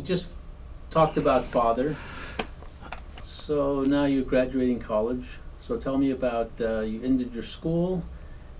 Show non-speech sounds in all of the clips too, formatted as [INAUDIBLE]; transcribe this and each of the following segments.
we just talked about father. So now you're graduating college. So tell me about uh, you ended your school,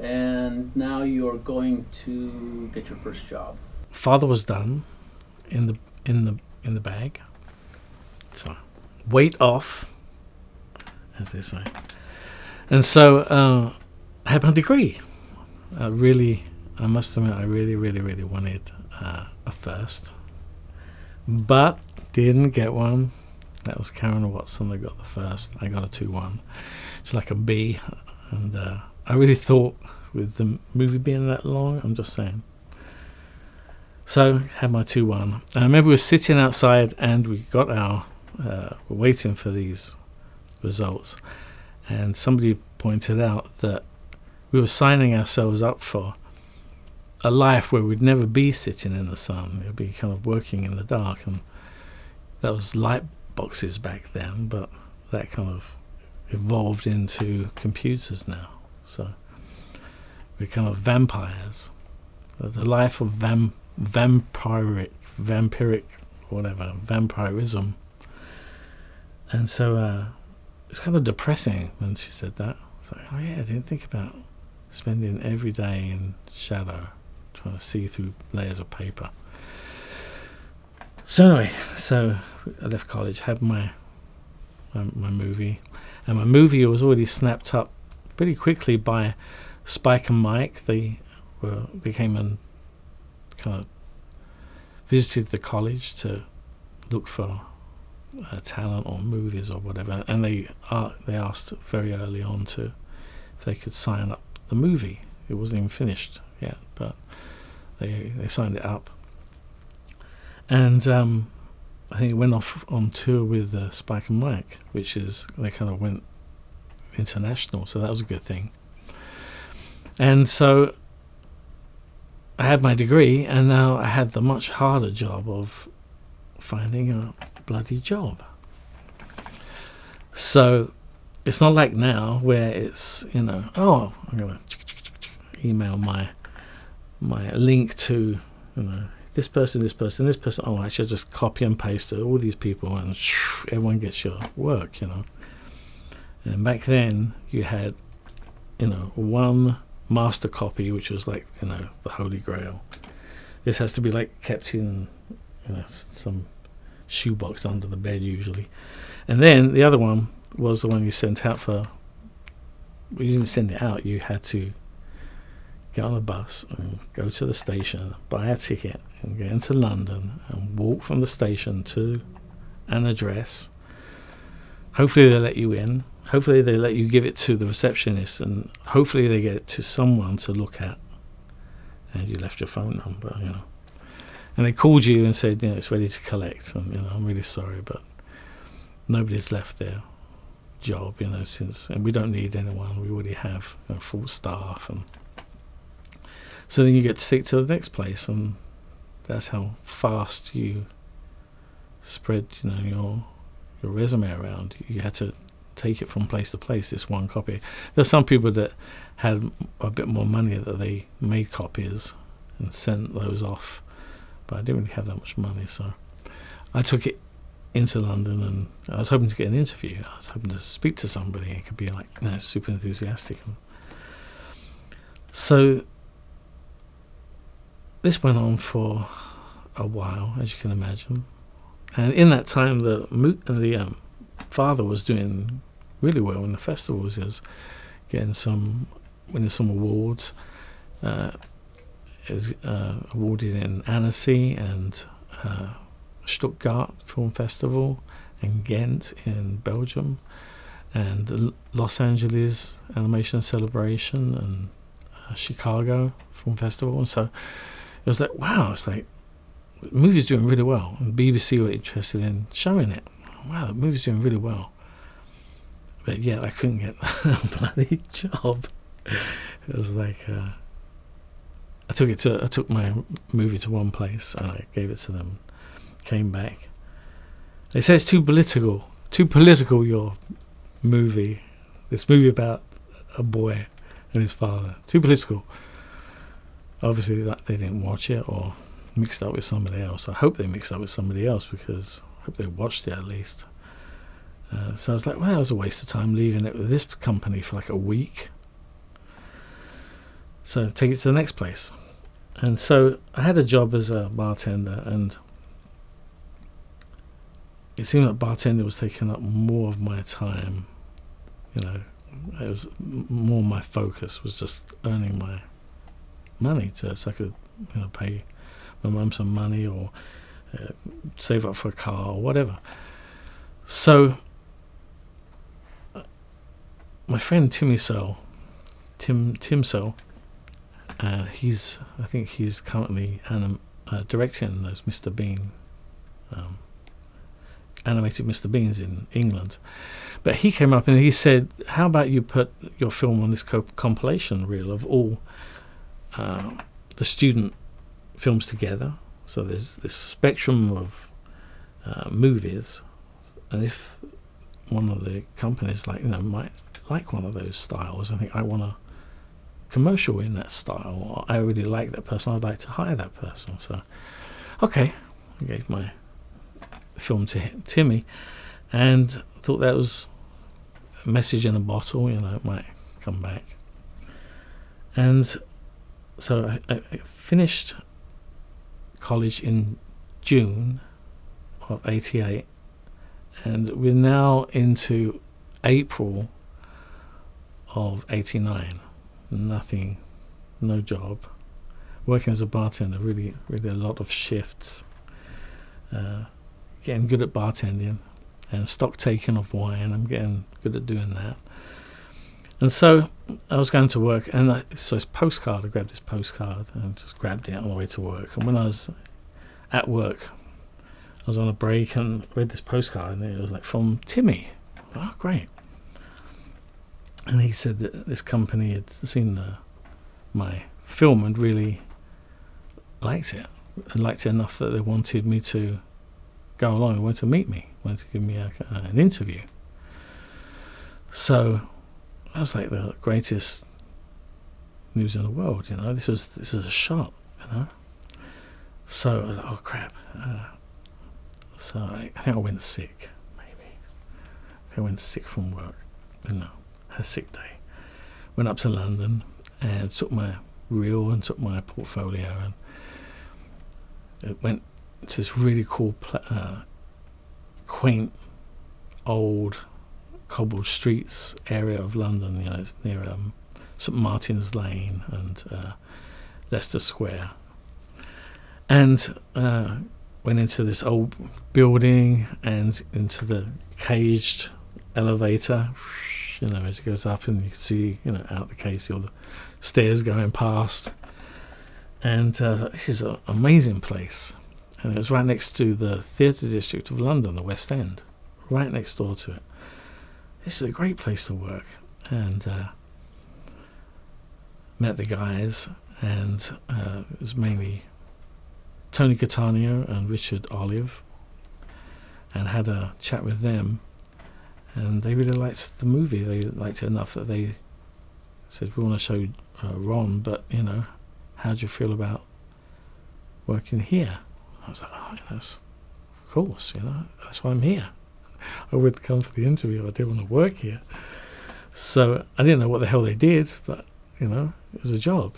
and now you're going to get your first job. Father was done, in the in the in the bag. So weight off, as they say. And so uh, I had my degree. I really, I must admit, I really, really, really wanted uh, a first, but didn't get one. That was Karen Watson that got the first. I got a 2 1. It's like a B. And uh, I really thought, with the movie being that long, I'm just saying. So, had my 2 1. I remember we were sitting outside and we got our, uh, we're waiting for these results. And somebody pointed out that we were signing ourselves up for a life where we'd never be sitting in the sun. We'd be kind of working in the dark. And that was light boxes back then, but that kind of evolved into computers now. So we're kind of vampires. The life of vam- vampiric, vampiric, whatever, vampirism. And so uh, it's kind of depressing when she said that. Like, oh yeah, I didn't think about spending every day in shadow, trying to see through layers of paper. So anyway, so I left college, had my, my my movie, and my movie was already snapped up pretty quickly by Spike and Mike. They were they came and kind of visited the college to look for uh, talent or movies or whatever, and they uh, they asked very early on to if they could sign up the movie. It wasn't even finished yet, but they they signed it up and um, I think it went off on tour with uh, Spike and Mike, which is they kind of went international, so that was a good thing. And so I had my degree, and now I had the much harder job of finding a bloody job. So it's not like now where it's you know oh I'm gonna email my my link to you know this person, this person, this person. Oh, I should just copy and paste all these people, and everyone gets your work, you know. And back then, you had, you know, one master copy, which was like, you know, the holy grail. This has to be like kept in, you know, some shoebox under the bed usually. And then the other one was the one you sent out for. You didn't send it out. You had to get on a bus and go to the station, buy a ticket, and get into London and walk from the station to an address. Hopefully, they let you in. Hopefully, they let you give it to the receptionist, and hopefully, they get it to someone to look at. And you left your phone number, you know. And they called you and said, you know, it's ready to collect. And, you know, I'm really sorry, but nobody's left their job, you know, since, and we don't need anyone. We already have you know, full staff. And so then you get to take to the next place, and that's how fast you spread, you know, your your resume around. You had to take it from place to place. This one copy. There's some people that had a bit more money that they made copies and sent those off, but I didn't really have that much money, so I took it into London and I was hoping to get an interview. I was hoping to speak to somebody. It could be like you know, super enthusiastic. So this went on for a while, as you can imagine. And in that time, the the um, father was doing really well in the festivals. He was getting some, winning some awards. Uh, it was uh, awarded in Annecy and uh, Stuttgart Film Festival and Ghent in Belgium and the Los Angeles Animation Celebration and uh, Chicago Film Festival. And so was like, wow, it's like the movie's doing really well. And BBC were interested in showing it. Wow, the movie's doing really well. But yet I couldn't get [LAUGHS] a bloody job. It was like uh, I took it to I took my movie to one place and I gave it to them. Came back. They said it's too political. Too political your movie. This movie about a boy and his father. Too political. Obviously that they didn't watch it or mixed up with somebody else. I hope they mixed up with somebody else because I hope they watched it at least. Uh, so I was like, well, it was a waste of time leaving it with this company for like a week. So take it to the next place. And so I had a job as a bartender, and it seemed that bartender was taking up more of my time. You know, it was more my focus was just earning my money to, so I could, you know, pay my mum some money or uh, save up for a car or whatever. So my friend Timmy Searle, Tim Tim Searle, uh, he's I think he's currently anim- uh, directing those Mr Bean, um, animated Mr Beans in England. But he came up and he said, "How about you put your film on this co- compilation reel of all uh, the student films together? So there's this spectrum of uh, movies, and if one of the companies like you know might like one of those styles, I think I want to." commercial in that style. I really like that person. I'd like to hire that person. So, okay, I gave my film to Timmy, and thought that was a message in a bottle. You know, it might come back. And so I, I finished college in June of '88, and we're now into April of '89 nothing, no job. Working as a bartender, really, really a lot of shifts. Uh, getting good at bartending and stock taking of wine. I'm getting good at doing that. And so I was going to work, and I, so this postcard, I grabbed this postcard and just grabbed it on the way to work. And when I was at work, I was on a break and read this postcard, and it was like from Timmy. Oh, great and he said that this company had seen the, my film and really liked it and liked it enough that they wanted me to go along and wanted to meet me, wanted to give me a, an interview. So that was like the greatest news in the world, you know. This is this is a shot, you know. So like, oh crap. Uh, so I, I think I went sick, maybe. I, I went sick from work, you know a sick day. Went up to London and took my reel and took my portfolio and it went to this really cool, uh, quaint, old, cobbled streets area of London. You know, near um, St Martin's Lane and uh, Leicester Square, and uh, went into this old building and into the caged elevator you know, as it goes up, and you can see, you know, out the case, all the stairs going past. And uh, this is an amazing place. And it was right next to the theatre district of London, the West End, right next door to it. This is a great place to work. And uh, met the guys, and uh, it was mainly Tony Cattaneo and Richard Olive, and had a chat with them and they really liked the movie. They liked it enough that they said, "We want to show uh, Ron, but you know, how do you feel about working here?" I was like, "Oh, yes, of course, you know, that's why I'm here. I would come for the interview. I didn't want to work here." So I didn't know what the hell they did, but you know, it was a job.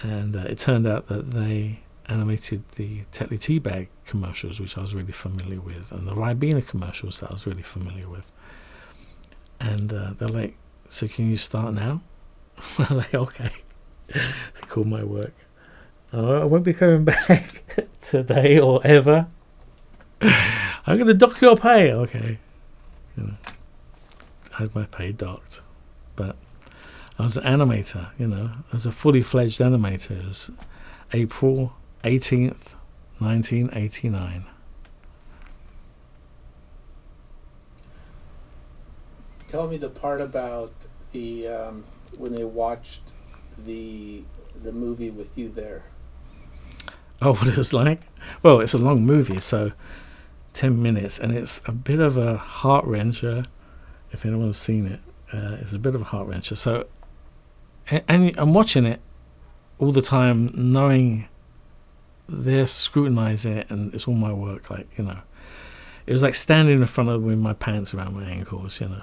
And uh, it turned out that they animated the Tetley Tea Bag commercials, which I was really familiar with, and the Ribena commercials that I was really familiar with. And uh, they're like, "So can you start now?" [LAUGHS] I'm like, "Okay." [LAUGHS] they called my work. Oh, I won't be coming [LAUGHS] back today or ever. I'm going to dock your pay. Okay. You know, I had my pay docked, but I was an animator. You know, I was a fully fledged animator. It was April 18th, 1989. Tell me the part about the um, when they watched the the movie with you there. Oh, [LAUGHS] what it was like? Well, it's a long movie, so ten minutes, and it's a bit of a heart wrencher. If anyone's seen it, uh, it's a bit of a heart wrencher. So, and, and I'm watching it all the time, knowing they're scrutinizing it, and it's all my work. Like you know, it was like standing in front of them with my pants around my ankles. You know,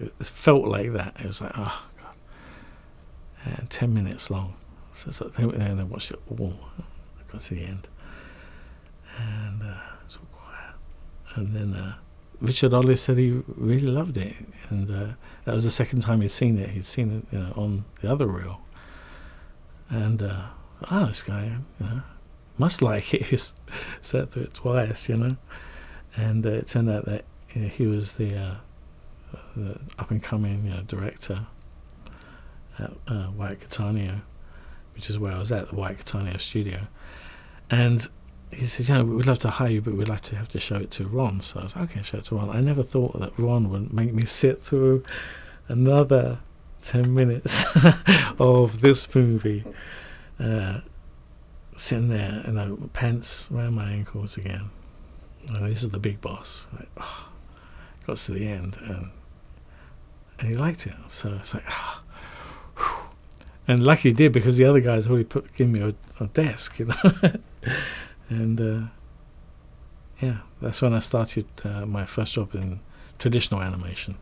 it, it felt like that. It was like oh god, and ten minutes long. So, so and I watched it all. I got to the end, and uh, it's all quiet. And then uh, Richard Ollis said he really loved it, and uh, that was the second time he'd seen it. He'd seen it you know, on the other reel, and uh, ah, this guy, you know, must like it. [LAUGHS] He's sat through it twice, you know, and uh, it turned out that you know, he was the, uh, the up and coming director at uh, Wyatt Cattaneo, which is where I was at the Wyatt Cattaneo studio, and he said, "Yeah, we'd love to hire you, but we'd like to have to show it to Ron." So I was "Okay, show it to Ron." I never thought that Ron would make me sit through another ten minutes [LAUGHS] of this movie, uh, sitting there, you know, pants around my ankles again. And this is the big boss. Like, oh, got to the end, and and he liked it. So it's like, whew. and lucky he did because the other guys already put given me a, a desk, you know. [LAUGHS] and uh, yeah, that's when I started uh, my first job in traditional animation.